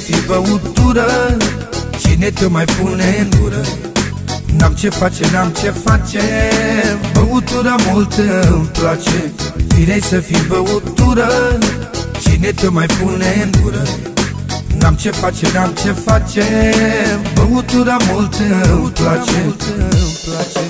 Firei să fii băutură. Cine te mai pune în gură? N-am ce face, n-am ce face. Băutura multă îmi place. Firei să fii băutură. Cine te mai pune în gură? N-am ce face, n-am ce face. Băutura multă îmi place, îmi place.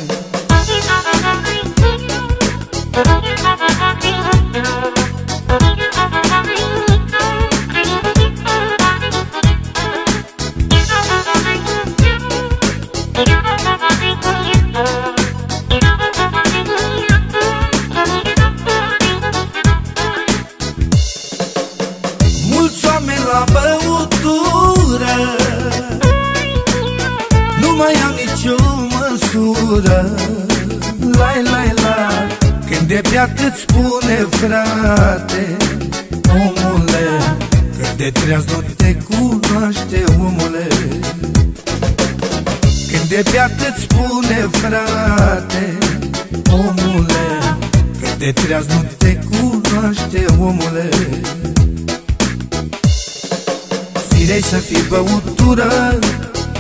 Băutură.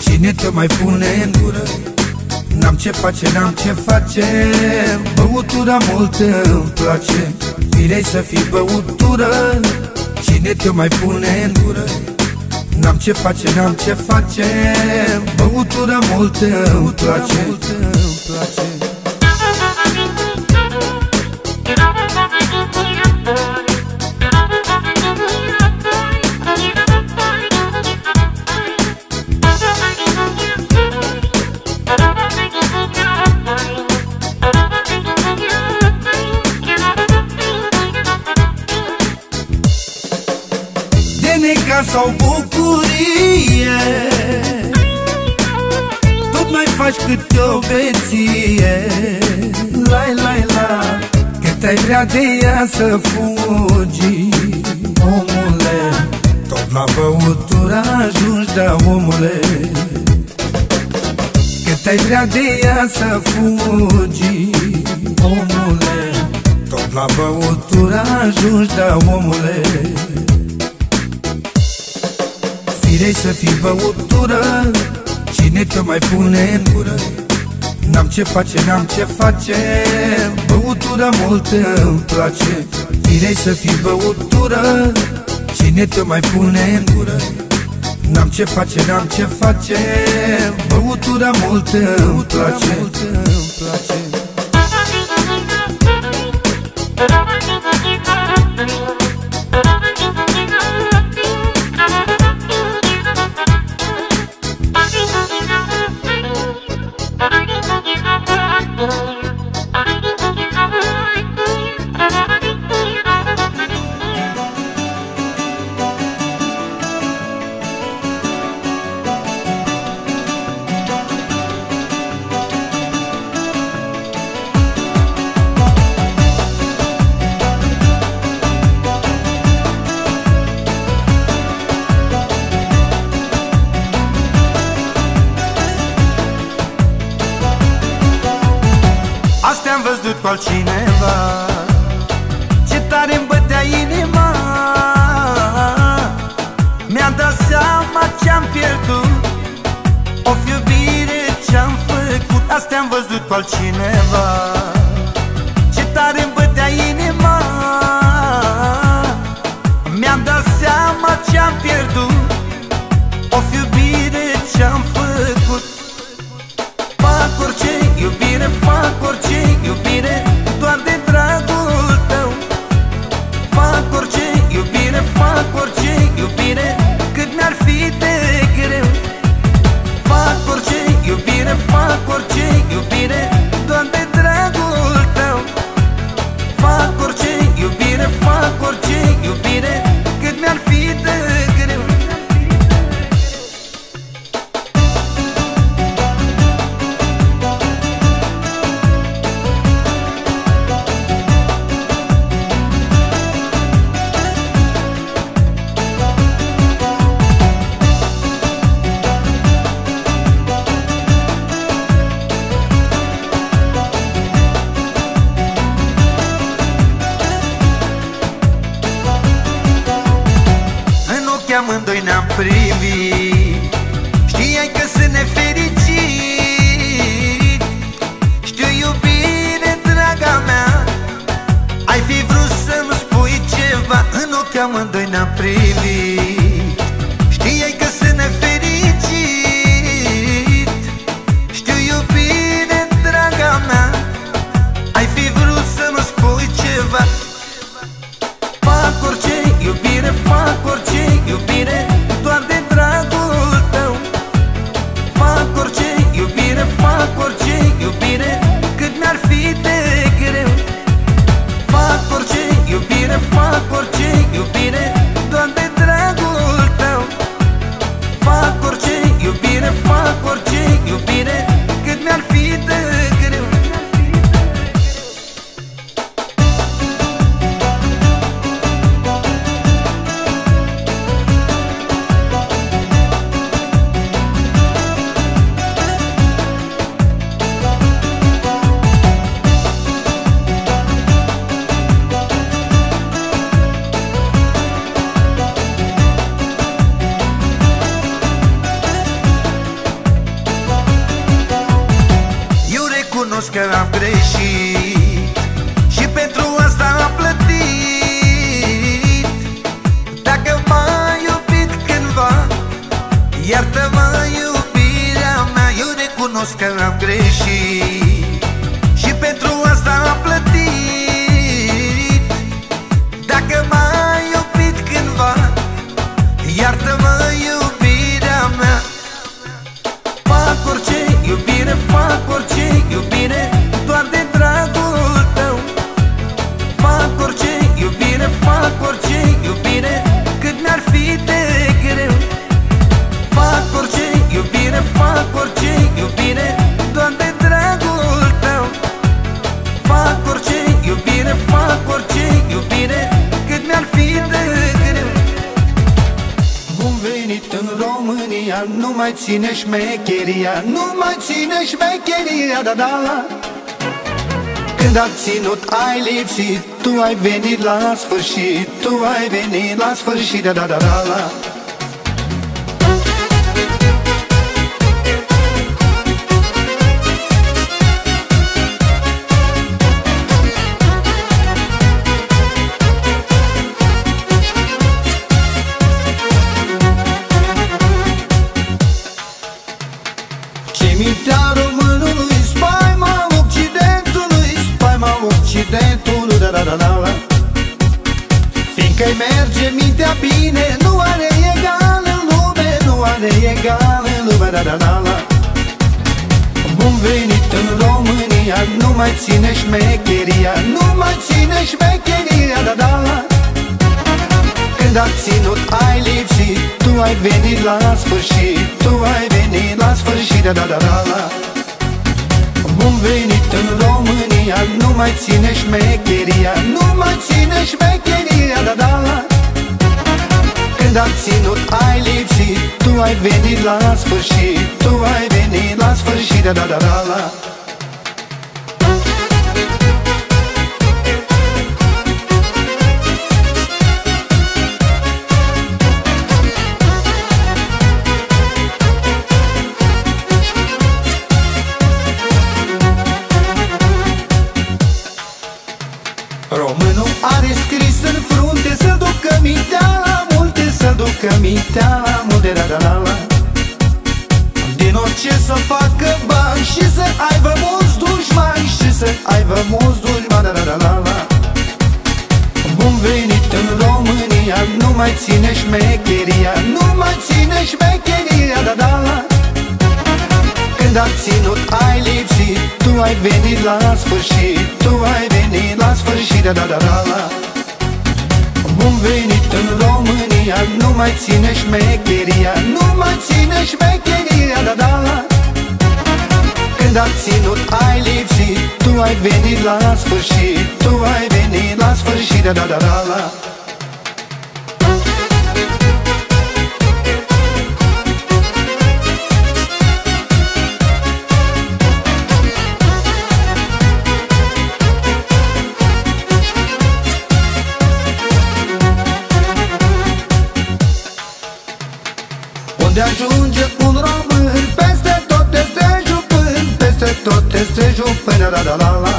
Cine te mai pune în gură? N-am ce face, n-am ce face. Băutura multă îmi place. Firei să fii băutură. Cine te mai pune în gură? N-am ce face, n-am ce face. Băutura multă îmi place, îmi place. Mai faci câte o beție. Lai, lai, la Cât ai vrea de ea să fugi. Omule Tot la băutură ajungi, da, omule. Cât ai vrea de ea să fugi. Omule Tot la băutură ajungi, da, omule. Firei să fii băutură Cine te mai pune în gură. N-am ce face, n-am ce face Băutura multă îmi place. Firei să fii băutură Cine te mai pune în gură? N-am ce face, n-am ce face Băutura multă îmi place, îmi place. Altcineva Ce tare îmi bătea inima. Mi-am dat seama ce-am pierdut. O iubire ce-am făcut Astea am văzut cu altcineva Eu recunosc că am greșit ține șmecheria Nu mai ține șmecheria, da, da Când a ținut ai lipsit, tu ai venit la sfârșit Tu ai venit la sfârșit, da, da, da, da, da. Mai ține șmecheria Nu mai ține șmecheria, da, da, da. Când a ținut ai lipsit Tu ai venit la sfârșit Tu ai venit la sfârșit Da, da, da, da, da Bun venit în România Nu mai ține șmecheria Nu mai ține șmecheria Da, da, da. Când a ținut ai lipsit Tu ai venit la sfârșit Tu ai venit la sfârșit Da, da, da, da, da să facă bani Și să aibă mulți dușmani Și să aibă mulți dușmani da, da, da, da, da. Bun venit în România Nu mai ține șmecheria Nu mai ține șmecheria da, da, da. Când a ținut ai lipsit Tu ai venit la sfârșit Tu ai venit la sfârșit Da, da, da, da, da. Bun venit în România Nu mai ține șmecheria Nu mai ține șmecheria Da, da, da. Când a ținut ai lipsit. Tu ai venit la sfârșit. Tu ai venit la sfârșit. Da, da, da, da, da. Unde ajunge jupân Da, da, da, la.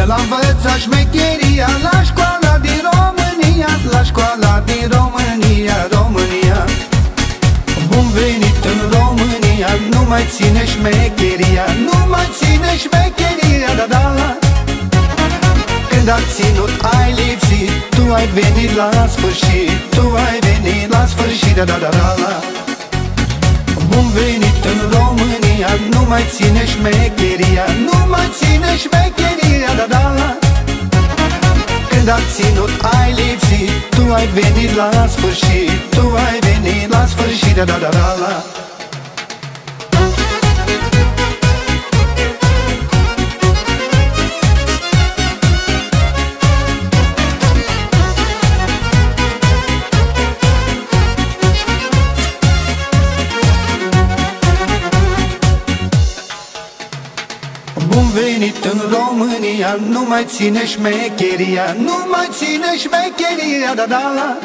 El a învățat șmecheria La școala din România La școala din România România. Bun venit în România Nu mai ține șmecheria Nu mai ține șmecheria Da, da, la. Când a ținut ai lipsit Tu ai venit la sfârșit Tu ai venit la sfârșit Da, da, da, da, da. Bun venit în România Nu mai ține șmecheria Nu mai ține șmecheria Da, da, da. Când a ținut ai lipsit Tu ai venit la sfârșit Tu ai venit la sfârșit Da, da, da, da, da. Bun venit în România Nu mai ține șmecheria Nu mai ține șmecheria Da, da, la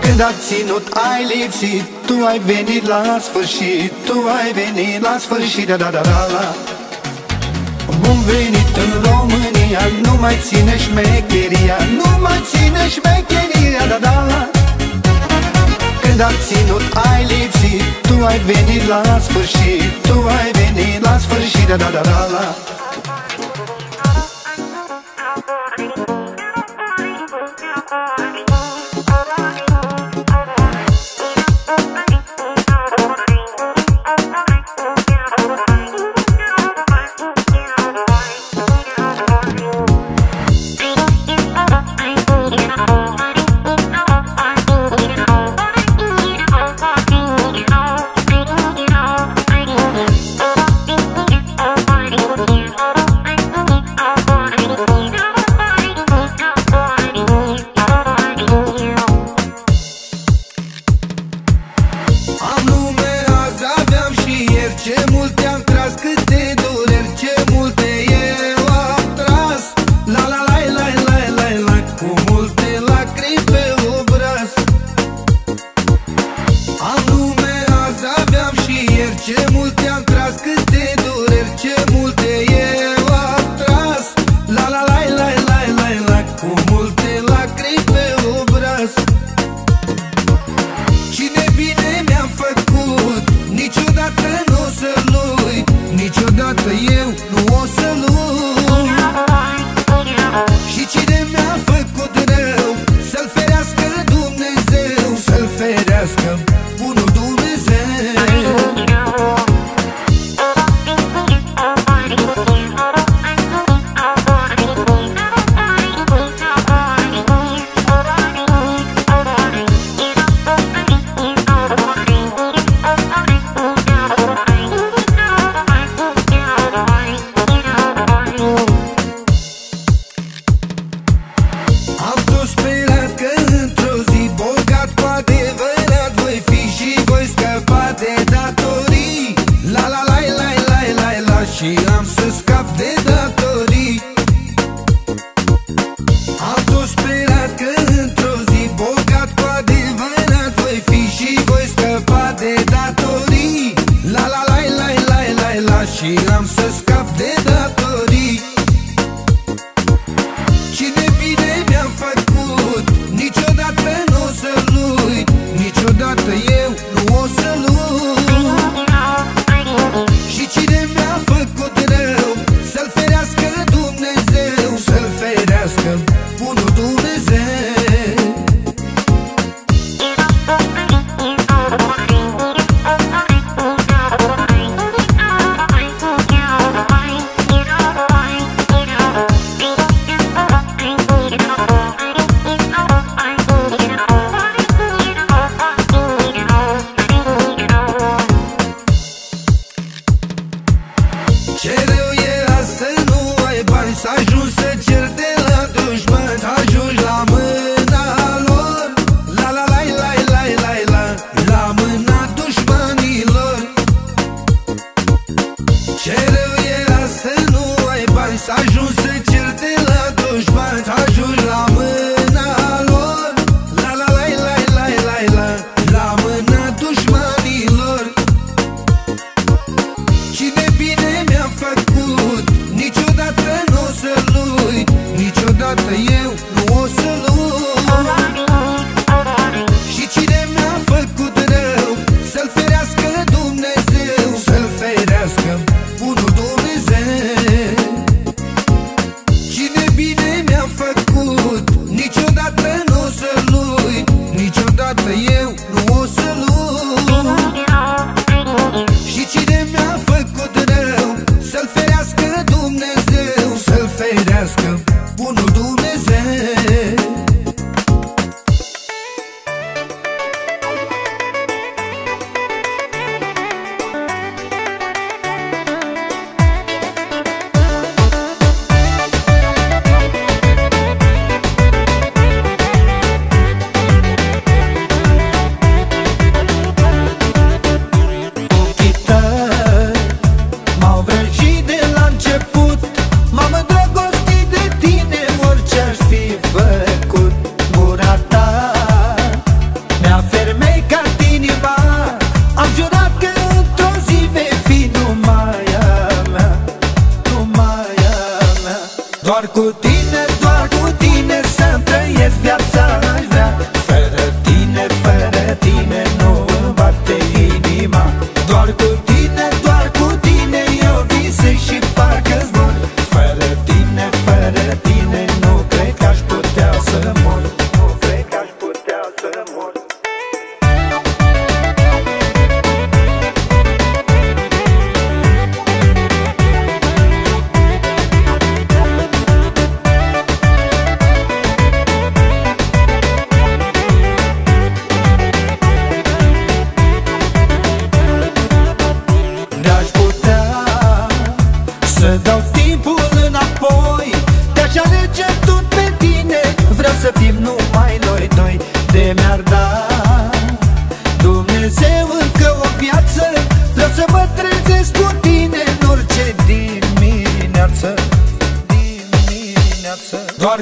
Când a ținut ai lipsit Tu ai venit la sfârșit Tu ai venit la sfârșit Da da da da la Bun venit în România Nu mai ține șmecheria Nu mai ține șmecheria Da da. la Când a ținut ai lipsit. Tu ai venit la sfârșit Tu ai venit la sfârșit. Da da da da la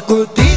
Marco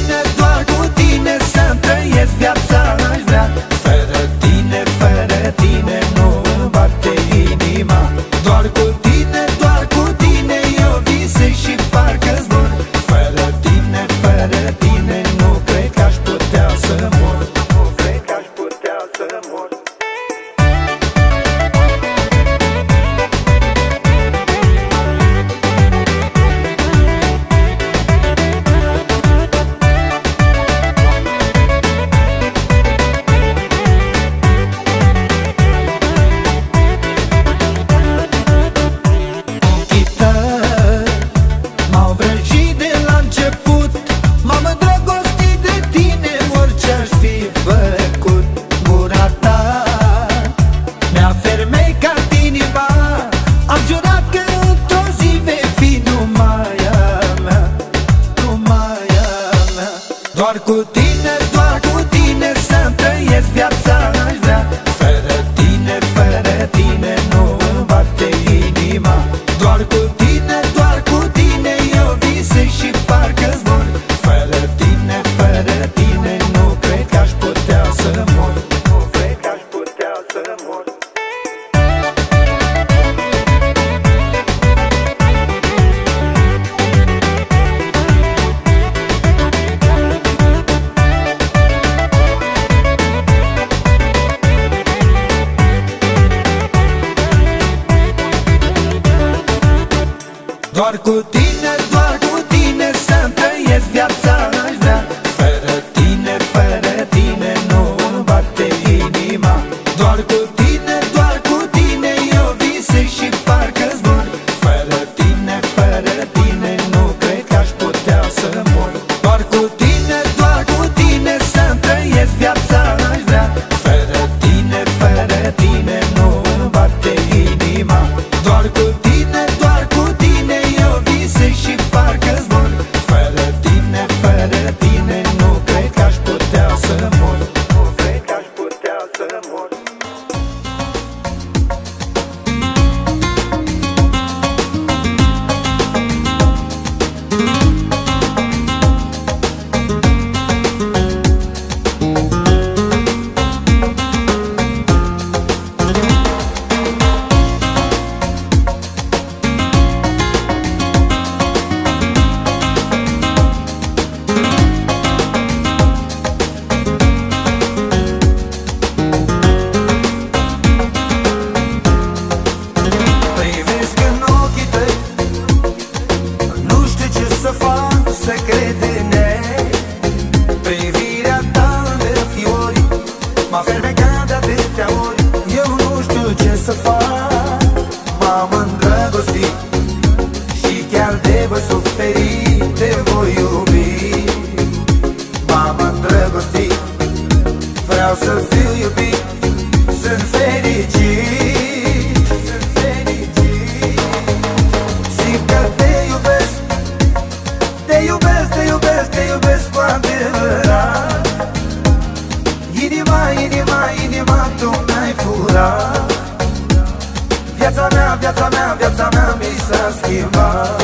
viața mea mi s-a schimbat.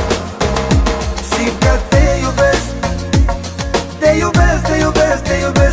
Simt că te iubesc Te iubesc, te iubesc, te iubesc.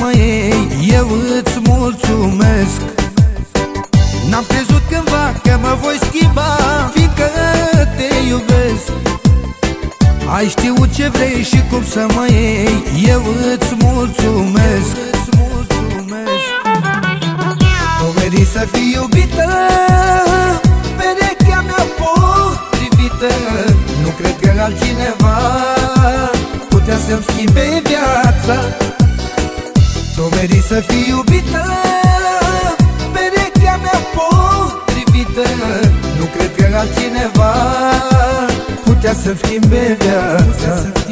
mă iei Eu îți mulțumesc. N-am crezut cândva că mă voi schimba Fiindcă te iubesc. Ai știut ce vrei și cum să mă iei Eu îți mulțumesc, Eu îți mulțumesc. O meri să fii iubită Perechea mea potrivită. Nu cred că altcineva Putea să-mi schimbe viața. S-o meri să fii iubită Perechea mea potrivită. Nu cred că altcineva Putea să schimbe viața.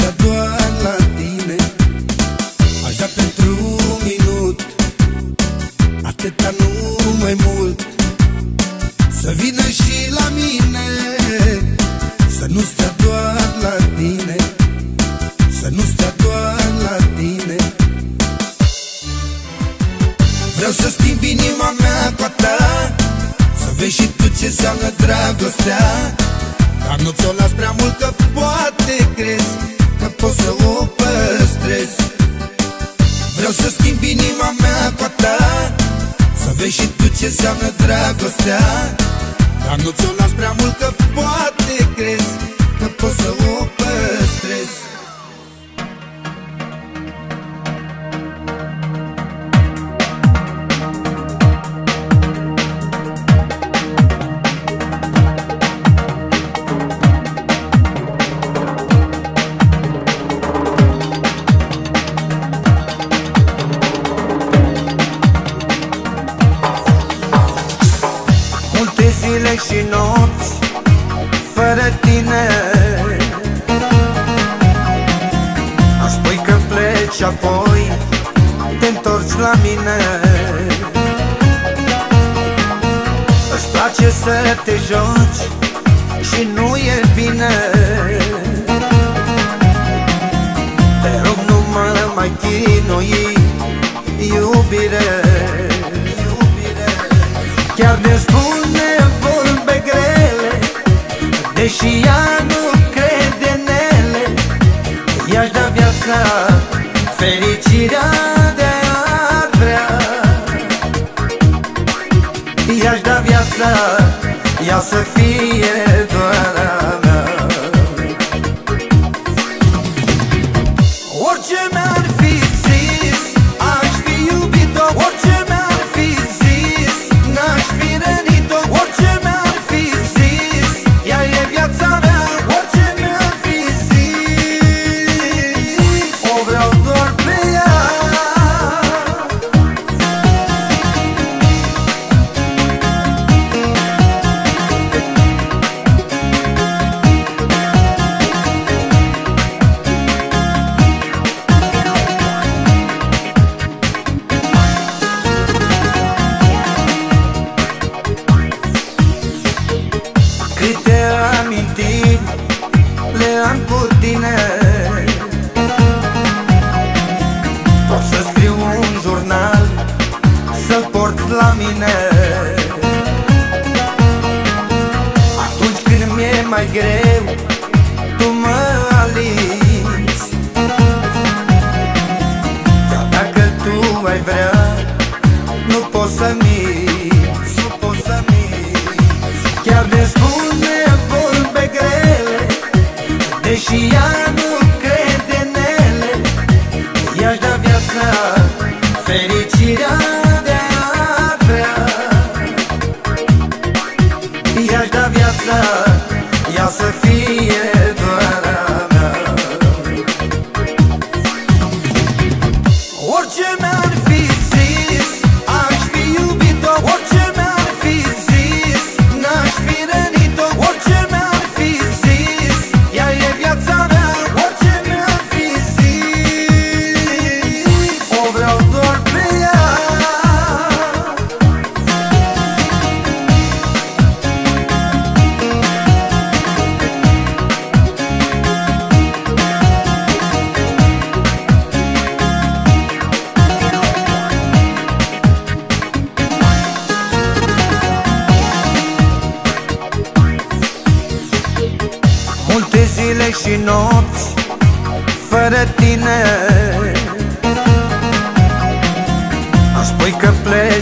aștea doar la tine. Aș da pentru un minut Atâta nu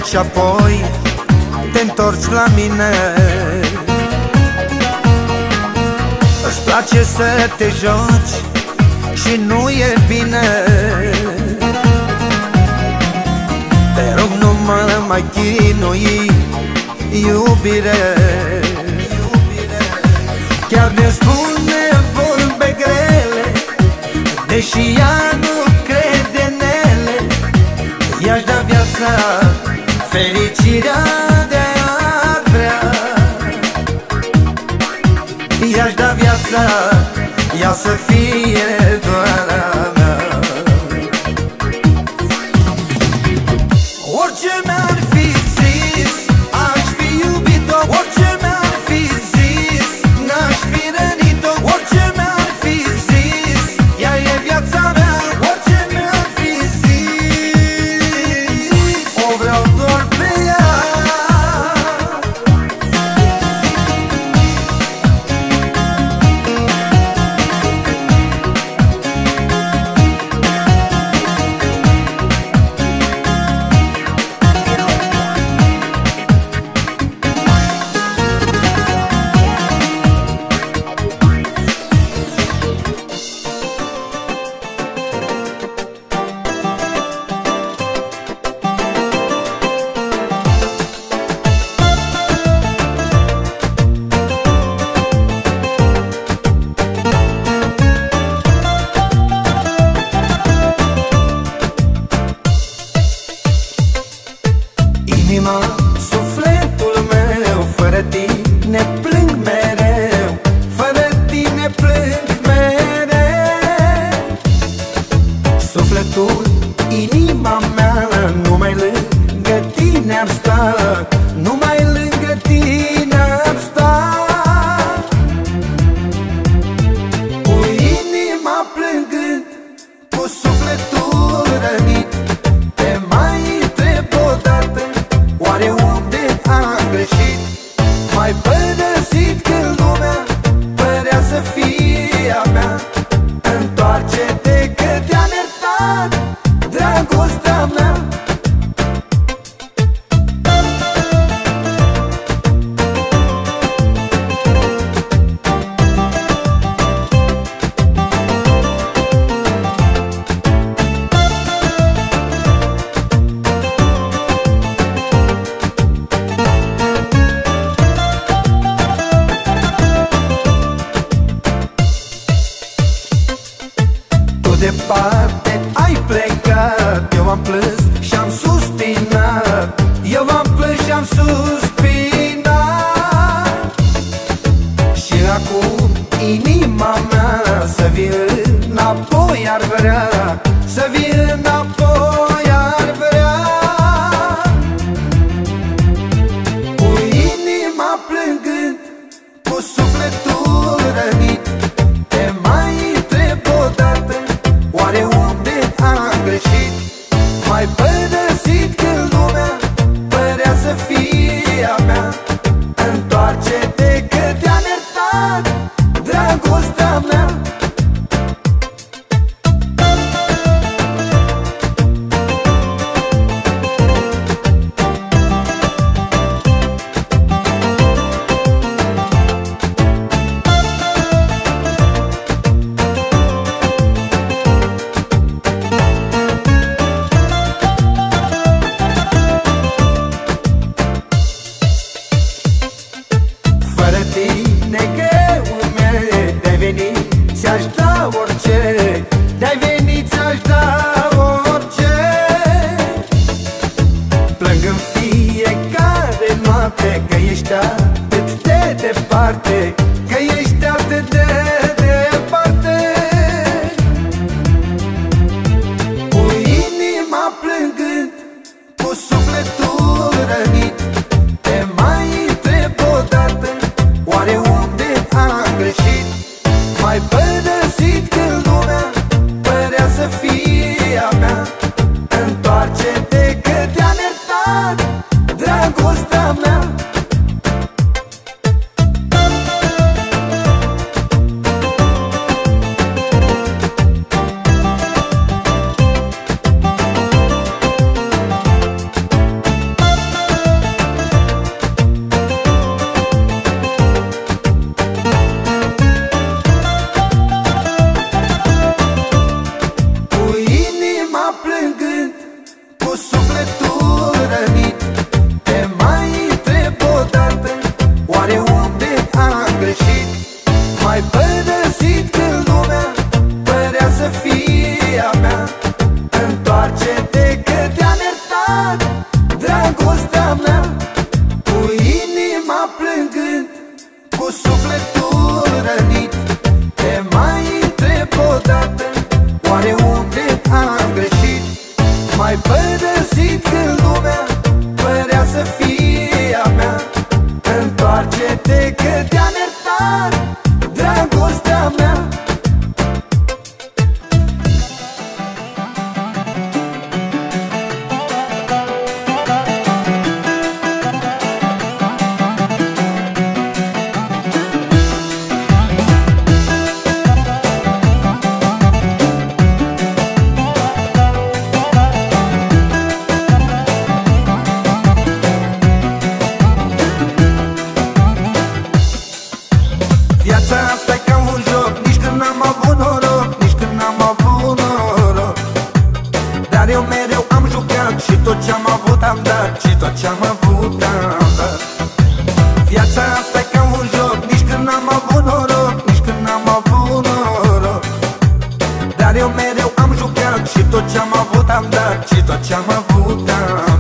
și apoi te întorci la mine. Îți place să te joci și nu e bine. Te rog nu mă mai chinui iubire. Chiar ne spune vorbe grele Deși ea nu crede în ele I-aș da viața. Fericirea de-aia ar vrea. I-aș da viața Ea să fie departe. Ai plecat, eu am plâns și am suspinat Eu am plâns și am suspinat. Și acum inima mea să vii viața asta ca un joc. Nici când n-am avut noroc, nici când n-am avut noroc. Dar eu mereu am jucat și tot ce-am avut am dat Și tot ce-am avut am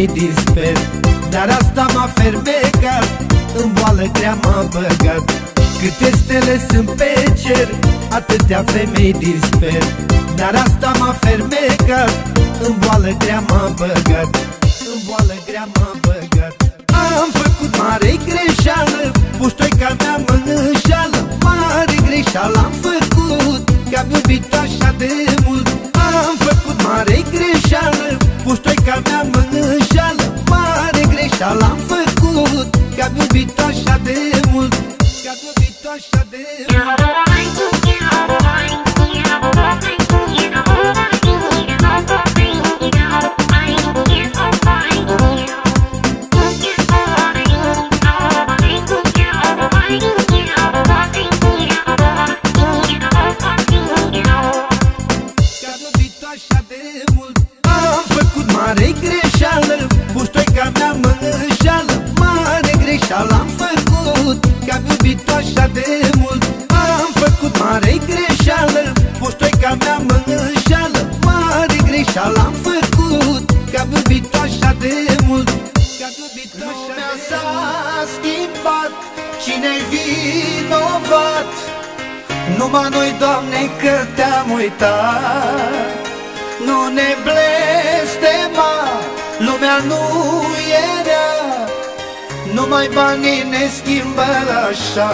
fi disper. Dar asta m-a fermecat În boală grea m-a băgat Câte stele sunt pe cer Atâtea femei disper. Dar asta m-a fermecat În boală grea m-a băgat În boală grea m-a băgat Am făcut mare greșeală Puștoica mea mă înșală Mare greșeală am făcut Că-am iubit-o should Doamne, că te-am uitat. Nu ne blestema, lumea nu e rea. Numai banii ne schimbă așa.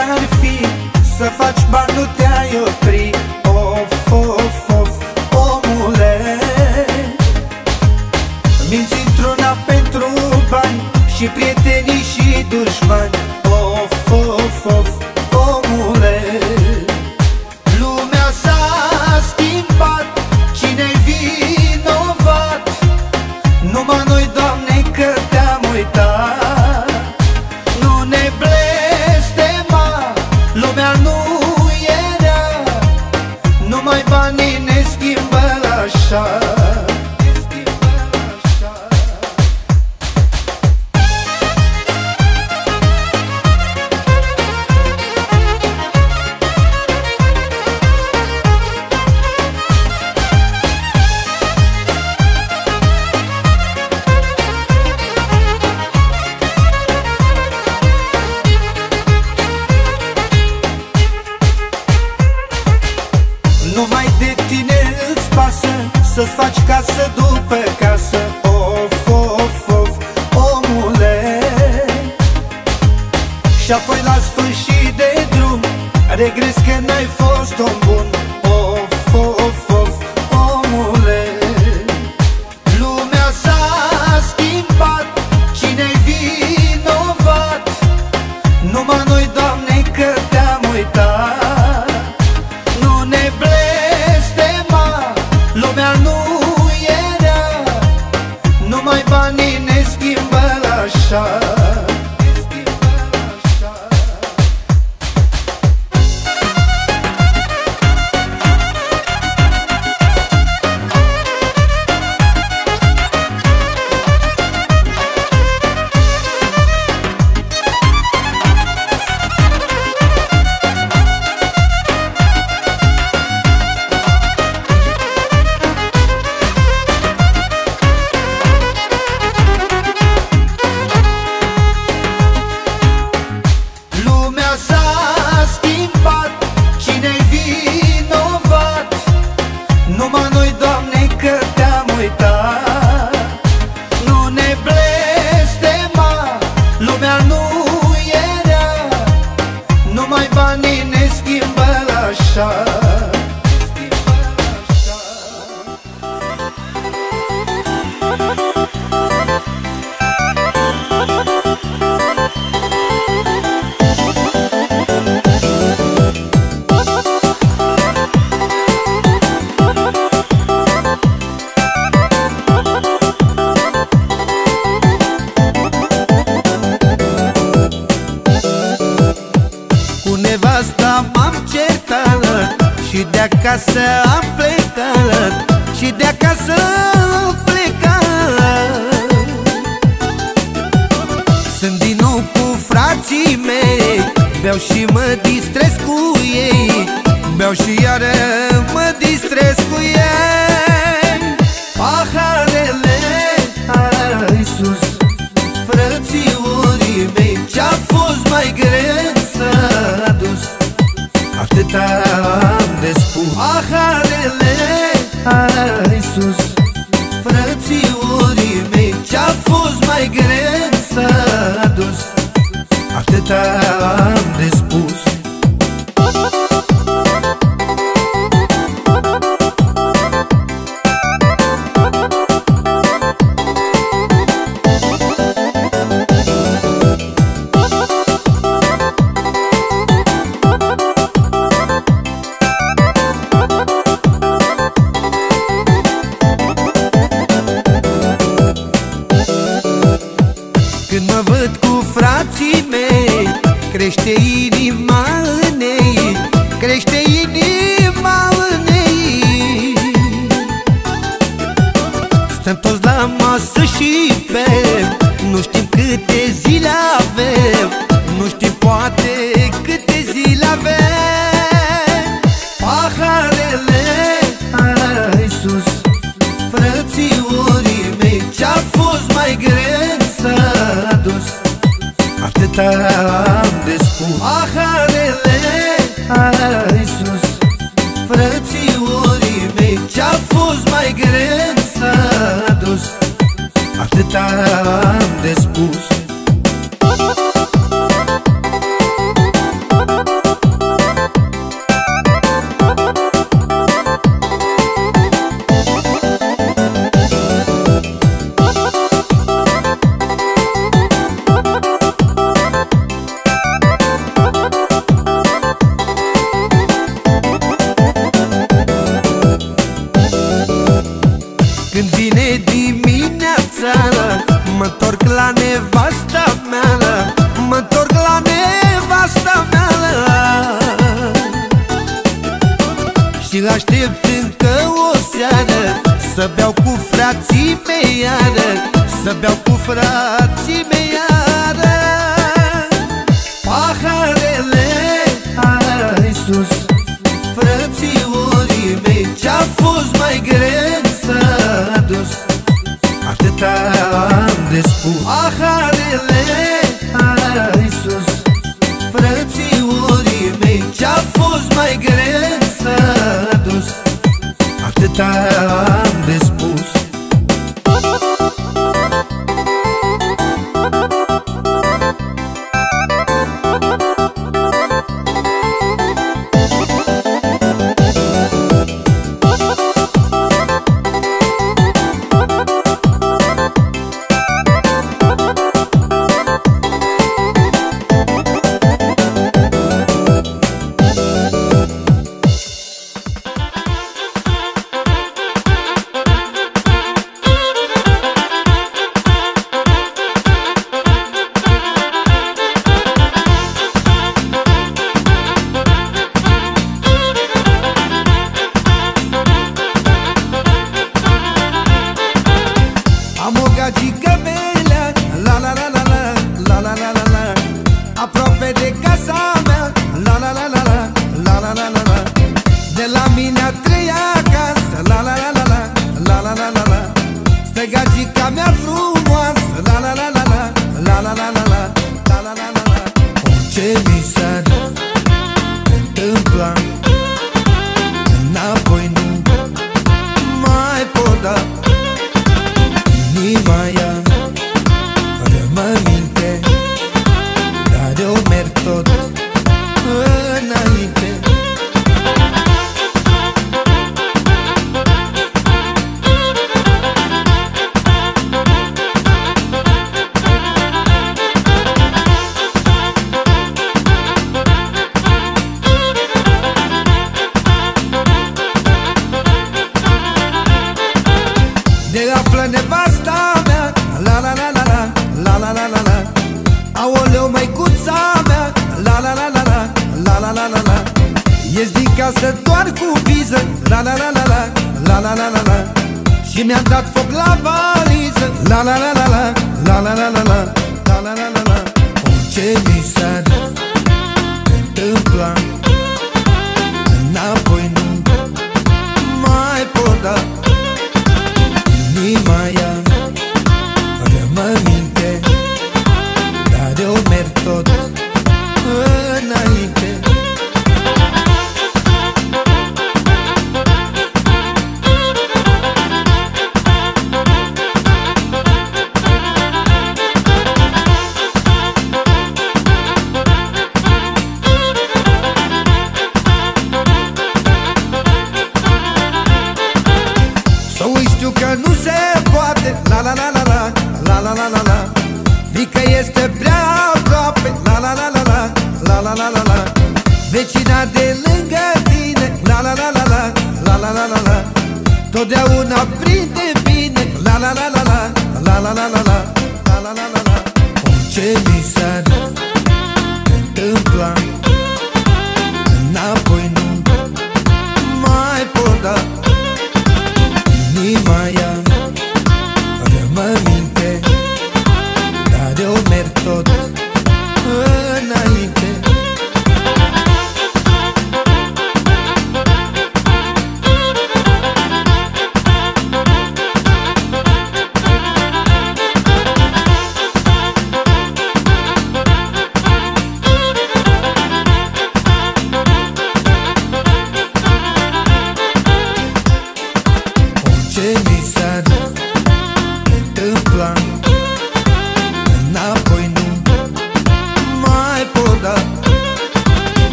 ar fi Să faci bani, nu te-ai opri. Of, of, of, omule. Minți într-una pentru bani Și prietenii și dușmani. Mai greu s-a adus Atâta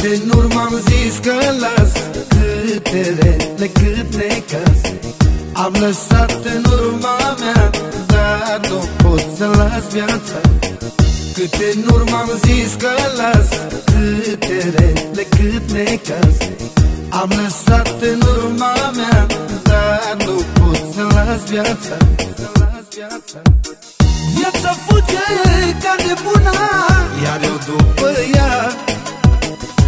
Câte în urmă am zis că las Câte rele, cât necaz Am lăsat în urma mea Dar nu pot să las viața. Câte în urmă am zis că las Câte rele, cât necaz Am lăsat în urma mea Dar nu pot să las viața Să las viața. Viața fuge ca nebuna Iar eu după ea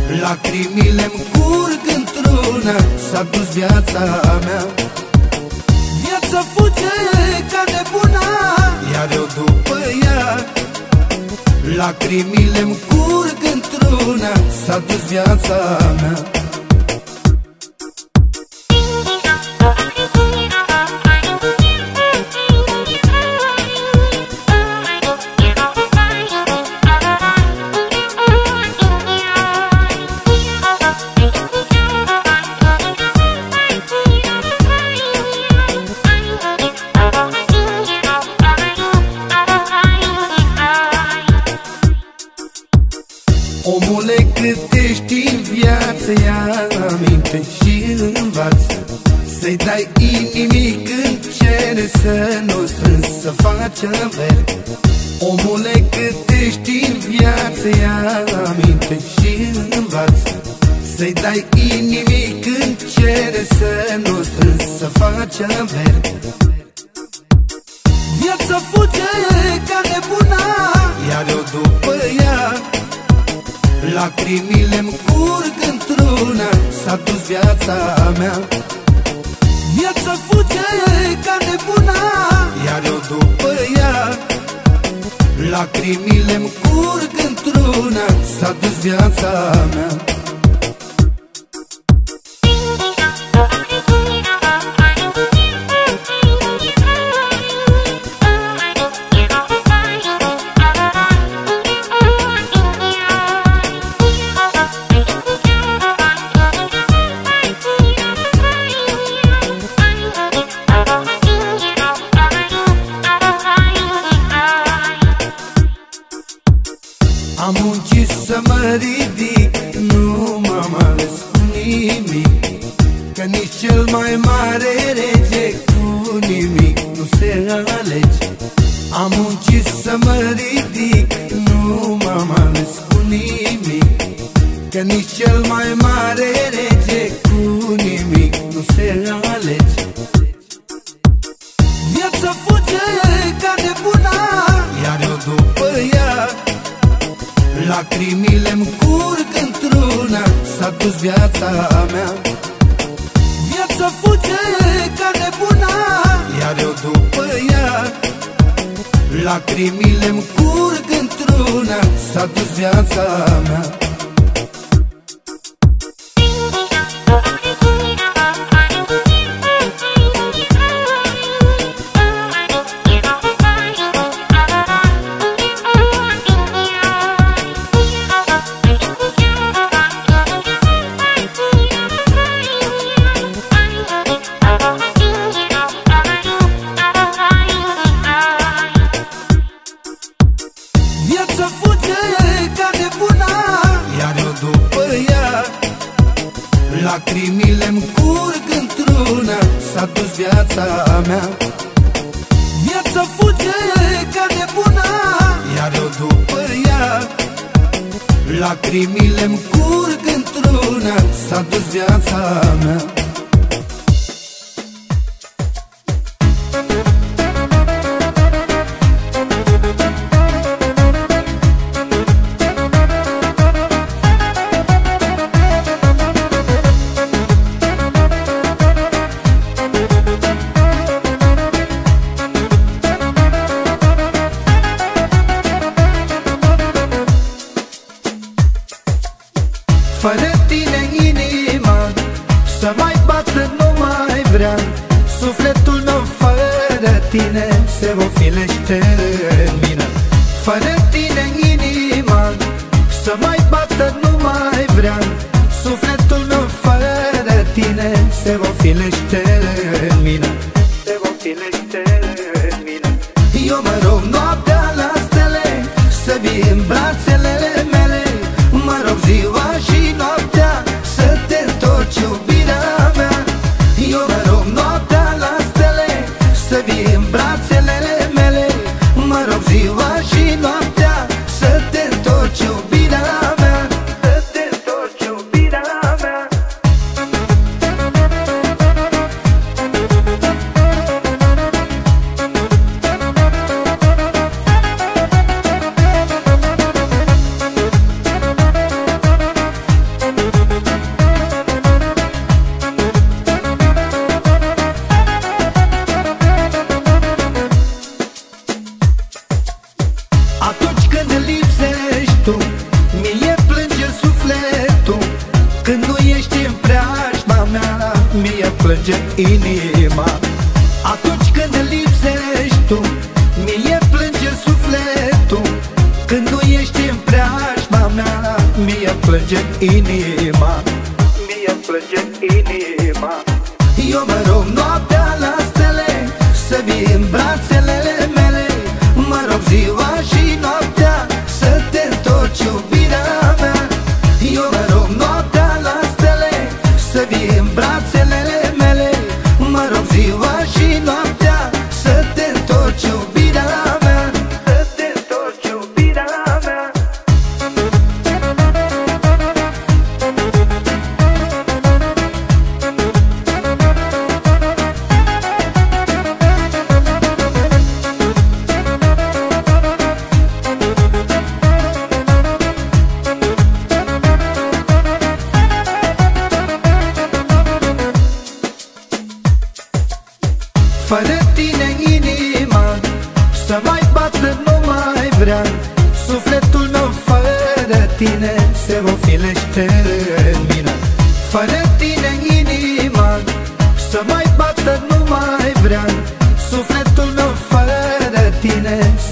Lacrimile-mi curg într-una S-a dus viața mea. Viața fuge ca nebuna Iar eu după ea. Lacrimile-mi curg într-una S-a dus viața mea să facem verde. Omule cât ești în viață Ia aminte și învață. Să-i dai inimic în cere Să nu strângi să facem verde. Viața fuge ca nebuna Iar eu după ea Lacrimile-mi curg într-una S-a dus viața mea. Viața fuge ca nebuna Iar eu după ea. Lacrimile-mi curg într-una S-a dus viața mea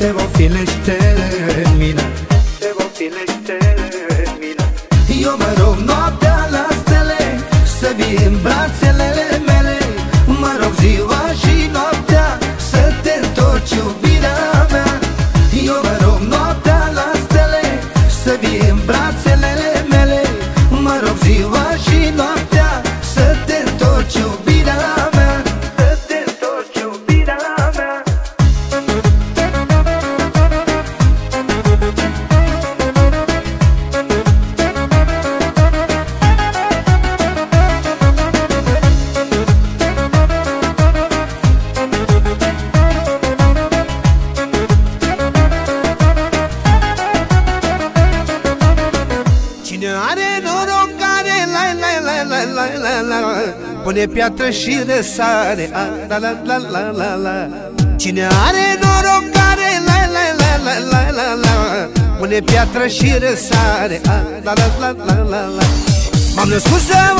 debo fieles te piatră și răsare a, la, la, la, la, la, la. Cine are noroc care la, la, la, la, la, la, la Pune piatră și răsare a, la, la, la, la, la, la. M-am născut să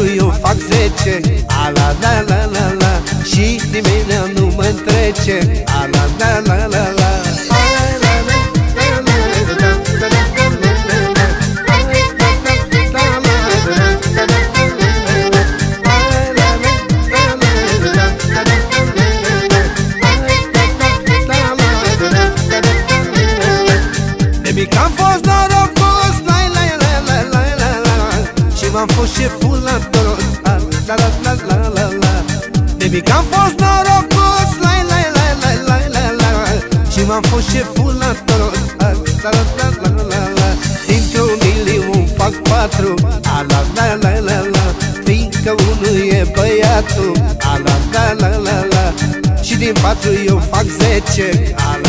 eu fac zece. A la la la la la. Și nimeni nu mă trece ala, la la la la. eu fac zece Al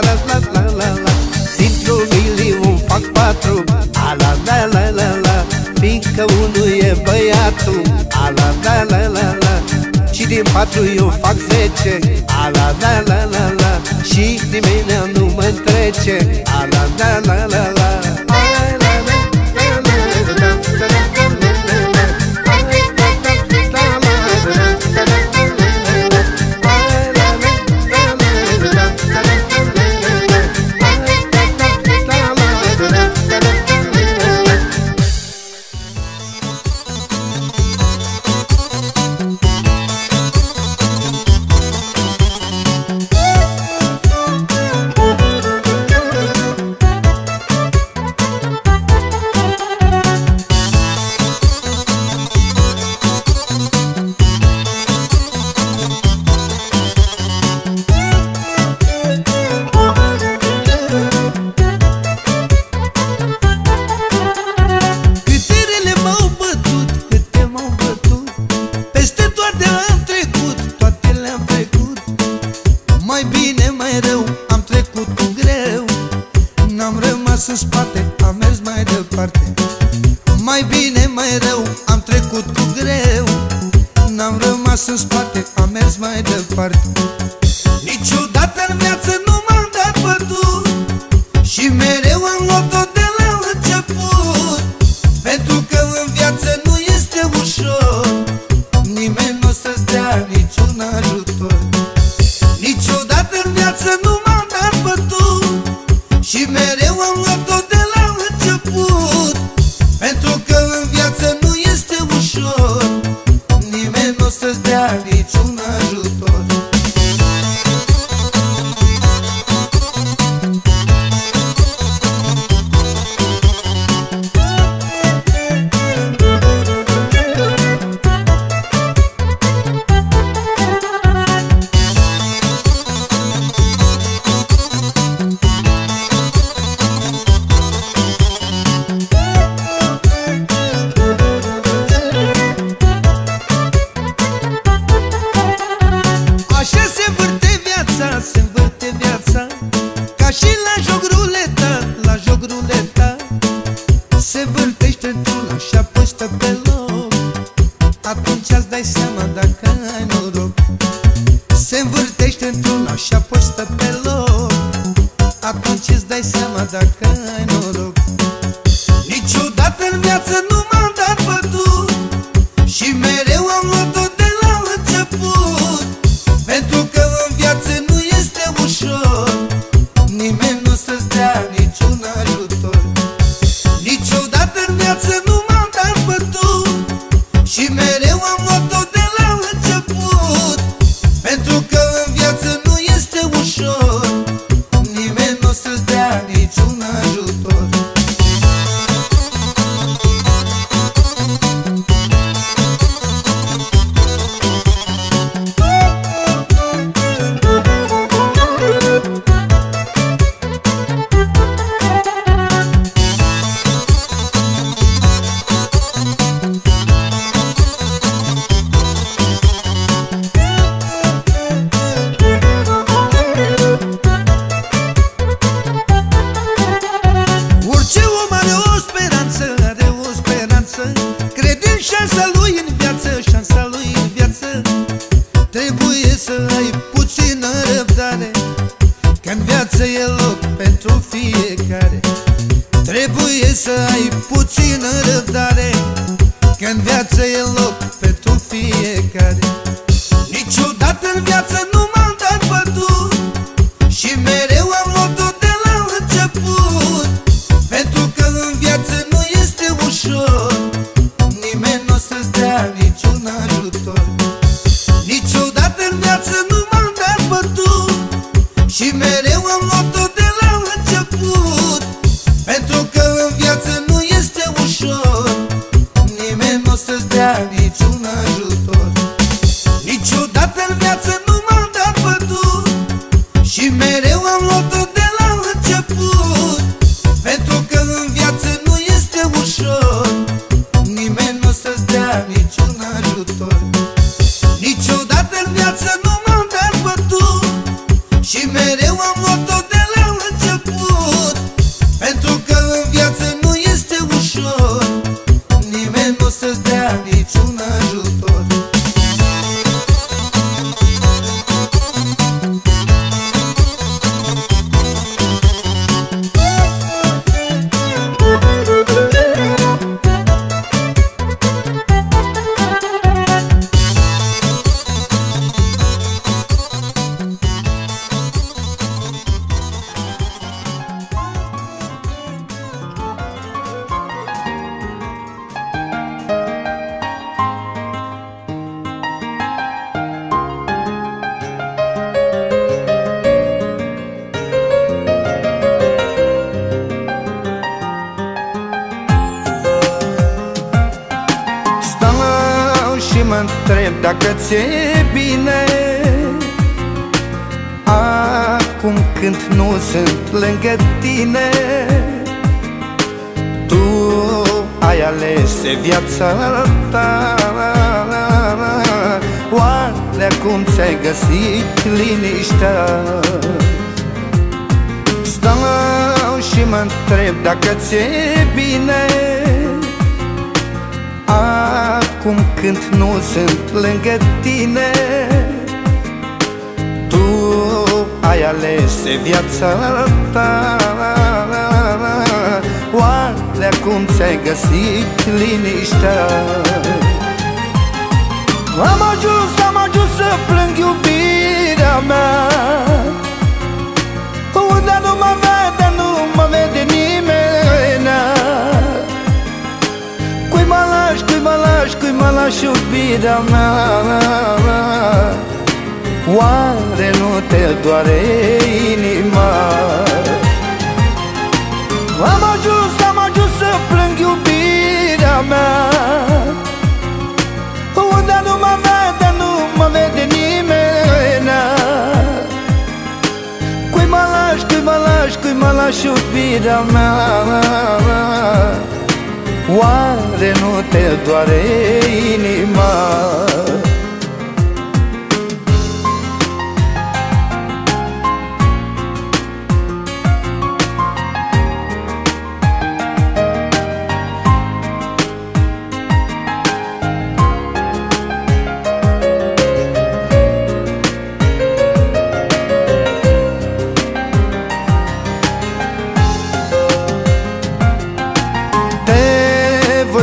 la la la la la la Dintr-o milion fac patru Ala la la la la la Fiindcă unul e băiatul Ala la la la la Și din patru eu fac zece Ala la la la la Și nimeni nu mă trece Ala la la la la la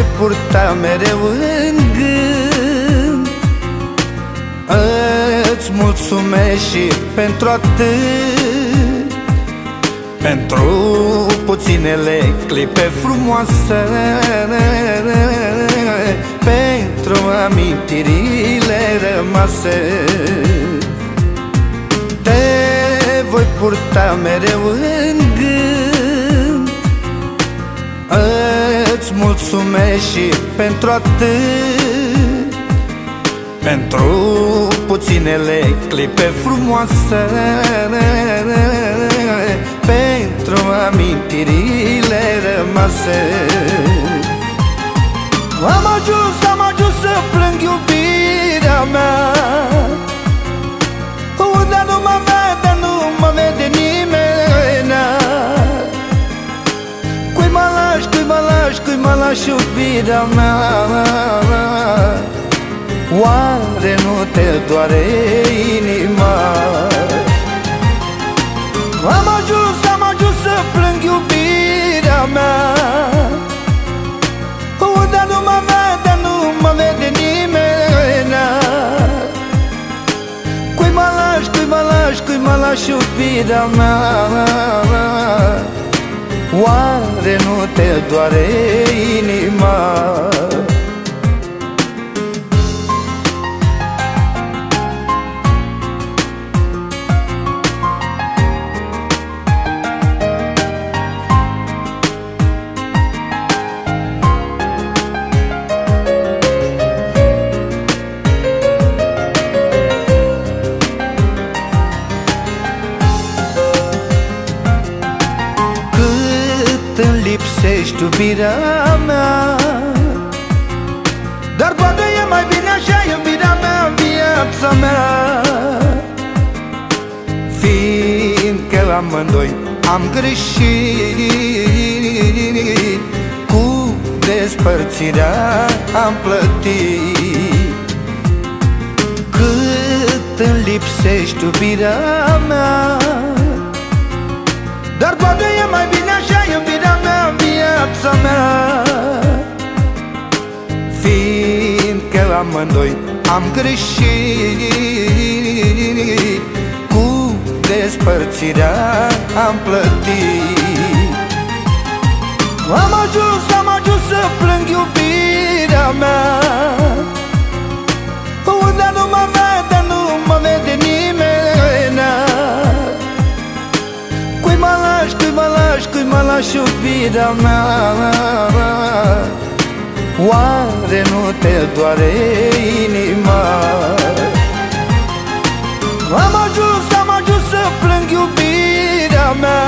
voi purta mereu în gând. Îți mulțumesc și pentru atât. Pentru puținele clipe frumoase. Pentru amintirile rămase. Te voi purta mereu în gând. Îți îți mulțumesc și pentru atât. Pentru puținele clipe frumoase. Pentru amintirile rămase. Am ajuns, am ajuns să plâng iubirea mea. Unde nu mă vede, nu mă vede nimeni Cui mă lași, cui mă lași iubirea mea? Oare nu te doare inima? Am ajuns, am ajuns să plâng iubirea mea. Dar nu mă vede, nu mă vede nimeni. Cui mă cui mă lași, cui mă lași iubirea mea. Oare nu te doare inima? Iubirea mea. Dar poate e mai bine așa iubirea mea în viața mea. Fiindcă amândoi am greșit Cu despărțirea am plătit. Cât îmi lipsești iubirea mea Dar poate e mai bine viața mea. Fiindcă amândoi am greșit Cu despărțirea am plătit. Am ajuns, am ajuns să plâng iubirea mea. Unde nu mă vede, nu mă vede lași, cui mă lași, cui mă lași iubirea mea? Oare nu te doare inima? Am ajuns, am ajuns să plâng iubirea mea.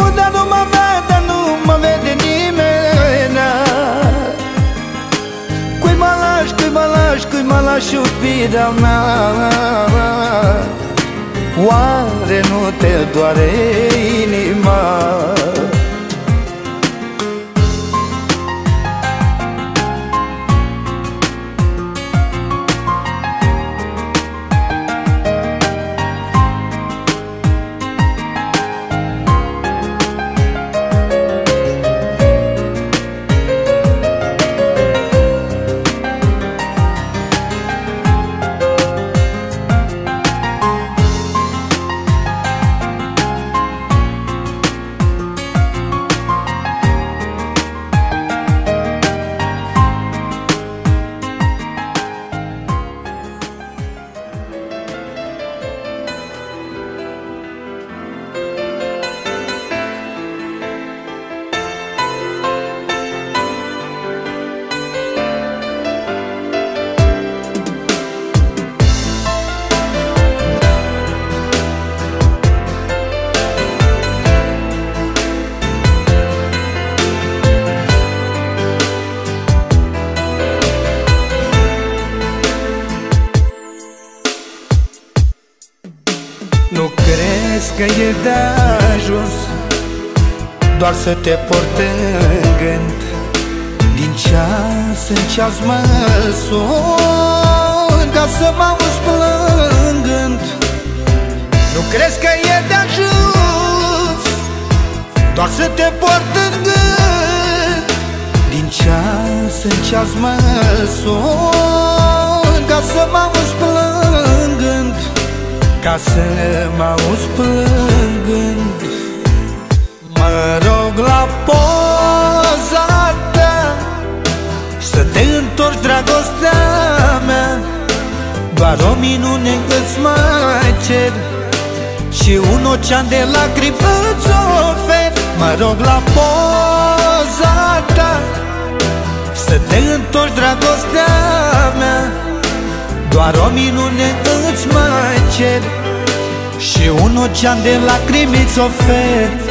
Unde nu mă vede, nu mă vede nimeni. Cui mă lași, cui mă lași, cui mă lași iubirea mea Oare nu te doare inima? De ajuns Doar să te port în gând. Din ceas în ceas mă sun Ca să mă auzi plângând. Nu crezi că e de ajuns Doar să te port în gând. Din ceas în ceas mă sun Ca să mă auzi plângând ca să mă auzi plângând. Mă rog la poza ta Să te întorci dragostea mea. Doar o minune îți mai cer Și un ocean de lacrimi îți ofer. Mă rog la poza ta Să te întorci dragostea mea doar o minune îți mai cer. Și un ocean de lacrimi îți ofer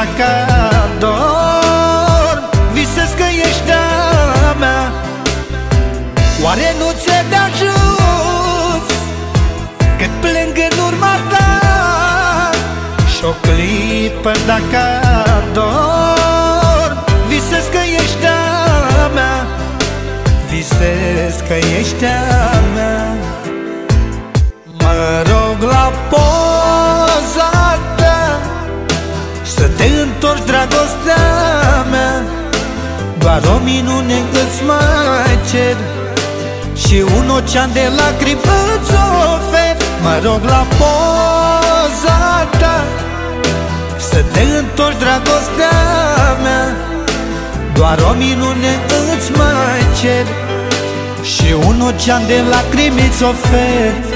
dacă ador Visez că ești a mea. Oare nu ți-e de ajuns Cât plâng în urma ta? Și o clipă dacă ador Visez că ești a mea. Visez că ești a Doar o minune îți mai cer. Și un ocean de lacrimi îți ofer. Mă rog la poza ta Să te întorci dragostea mea. Doar o minune îți mai cer. Și un ocean de lacrimi îți ofer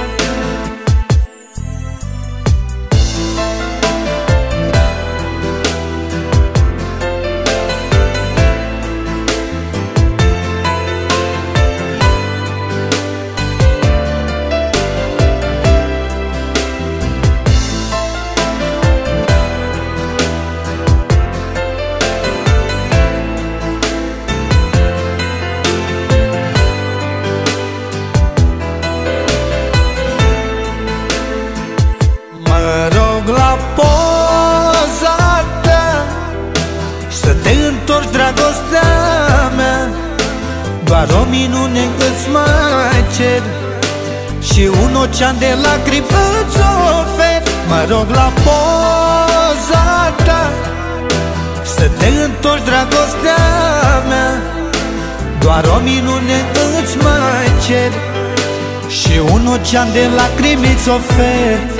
un ocean de lacrimi îți ofer. Mă rog la poza ta. Să te întorci dragostea mea. Doar o minune îți mai cer. Și un ocean de lacrimi îți ofer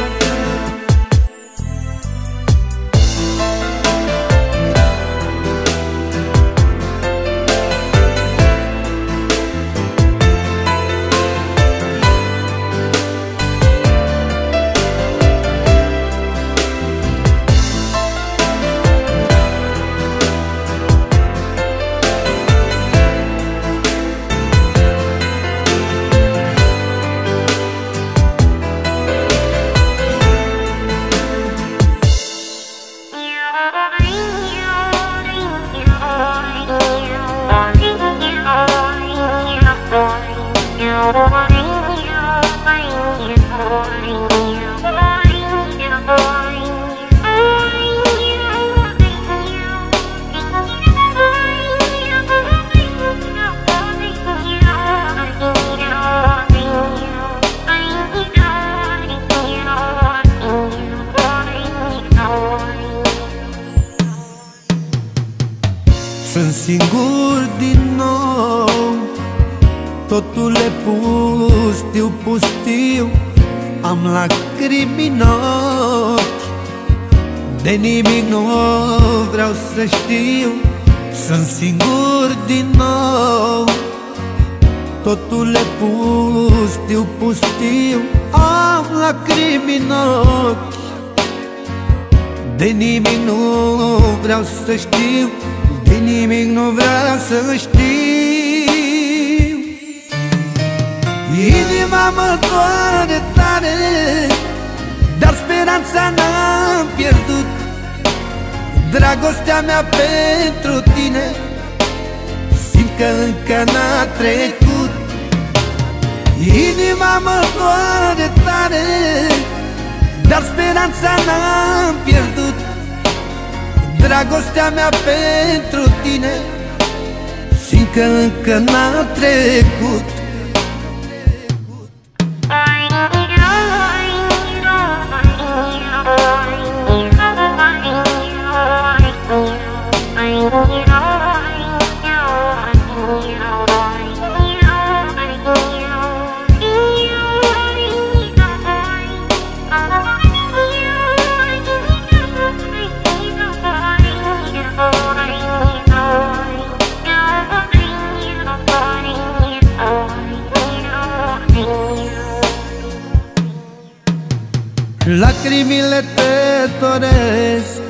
Lacrimile te doresc.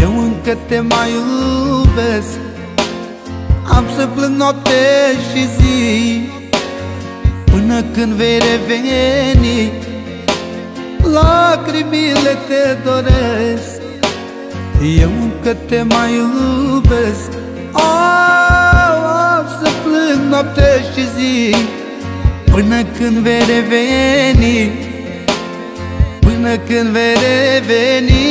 Eu încă te mai iubesc. Am să plâng noapte și zi Până când vei reveni. Lacrimile te doresc. Eu încă te mai iubesc. Oh, oh, Să plâng noapte și zi Până când vei reveni Până când vei reveni.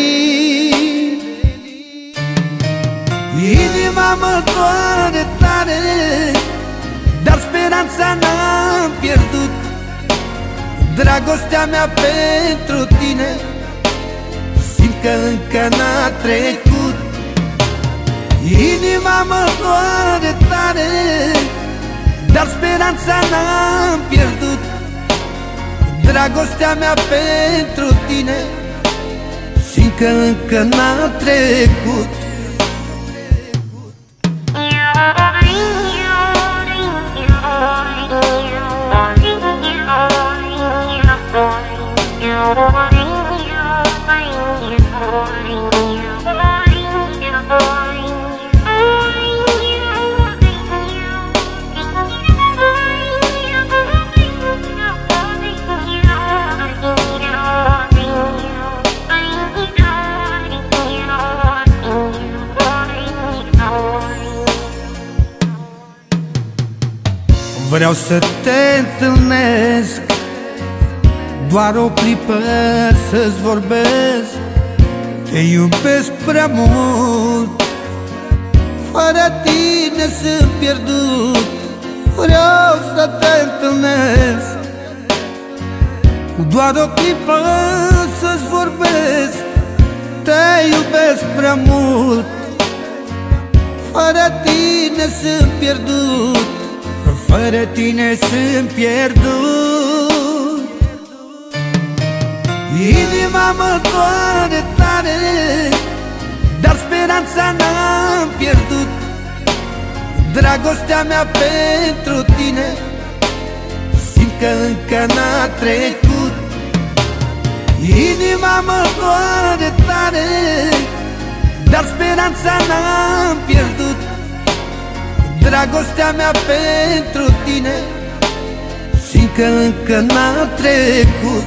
Inima mă doare tare Dar speranța n-am pierdut. Dragostea mea pentru tine Simt că încă n-a trecut. Inima mă doare tare Dar speranța n-am pierdut Dragostea mea pentru tine. Simt că încă n-a trecut Vreau să te întâlnesc. Doar o clipă să-ți vorbesc. Te iubesc prea mult. Fără tine sunt pierdut. Vreau să te întâlnesc. Doar o clipă să-ți vorbesc. Te iubesc prea mult. Fără tine sunt pierdut fără tine sunt pierdut. Inima mă doare tare Dar speranța n-am pierdut. Dragostea mea pentru tine Simt că încă n-a trecut. Inima mă doare tare Dar speranța n-am pierdut Dragostea mea pentru tine Simt că încă n-a trecut